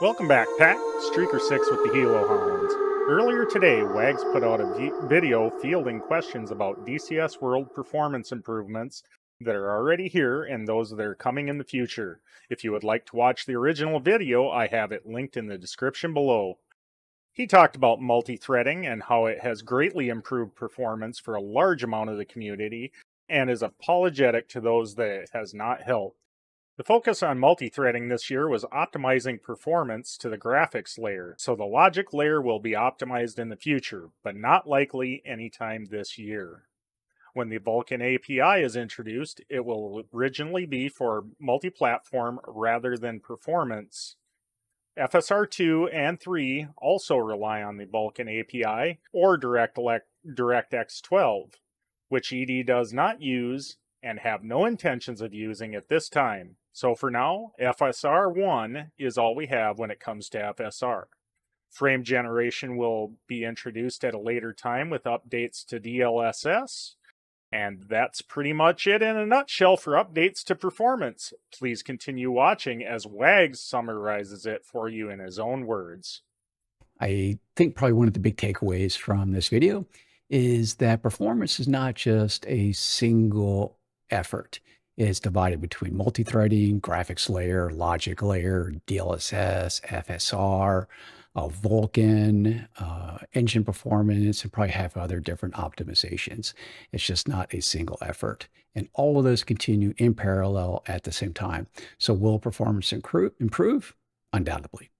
Welcome back, Pat. Streaker 6 with the Helo Hounds. Earlier today, WAGS put out a video fielding questions about DCS World performance improvements that are already here and those that are coming in the future. If you would like to watch the original video, I have it linked in the description below. He talked about multi threading and how it has greatly improved performance for a large amount of the community and is apologetic to those that it has not helped. The focus on multi-threading this year was optimizing performance to the graphics layer, so the logic layer will be optimized in the future, but not likely anytime this year. When the Vulkan API is introduced, it will originally be for multi-platform rather than performance. FSR2 and 3 also rely on the Vulkan API or DirectX 12, which ED does not use and have no intentions of using at this time. So for now, FSR1 is all we have when it comes to FSR. Frame generation will be introduced at a later time with updates to DLSS. And that's pretty much it in a nutshell for updates to performance. Please continue watching as Wags summarizes it for you in his own words. I think probably one of the big takeaways from this video is that performance is not just a single effort is divided between multi-threading, graphics layer, logic layer, DLSS, FSR, uh, Vulkan, uh, engine performance, and probably have other different optimizations. It's just not a single effort. And all of those continue in parallel at the same time. So will performance improve? Undoubtedly.